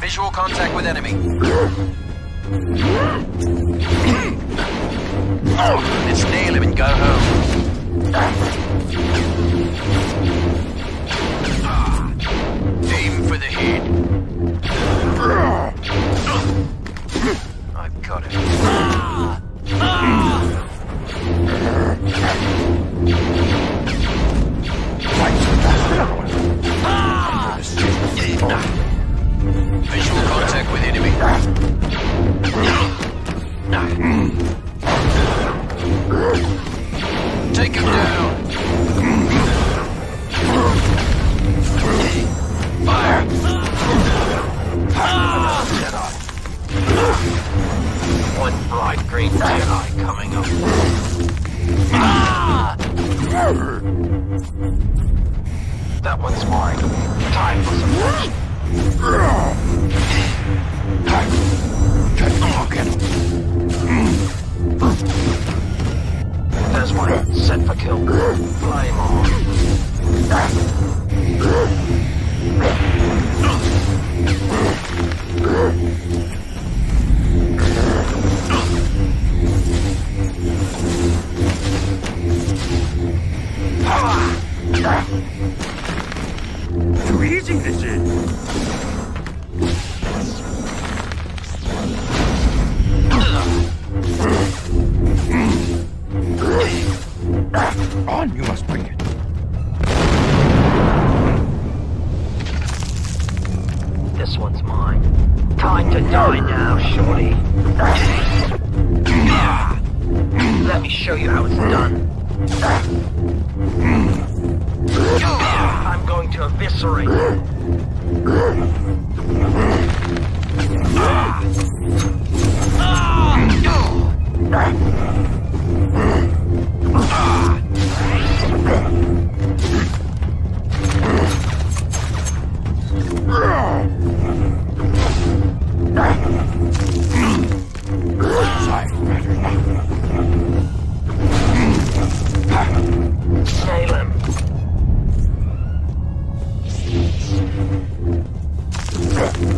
Visual contact with enemy. Let's nail him and go home. That one's mine. Time for some action. me show you how it's done. I'm going to eviscerate.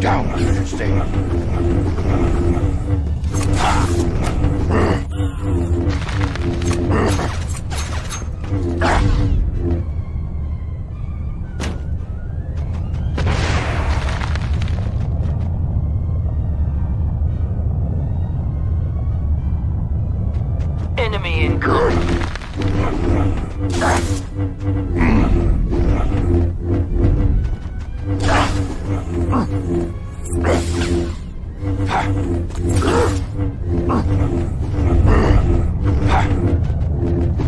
Down, Thursday. Enemy incoming. Grr! Grr! Grr! Grr! Grr! Grr!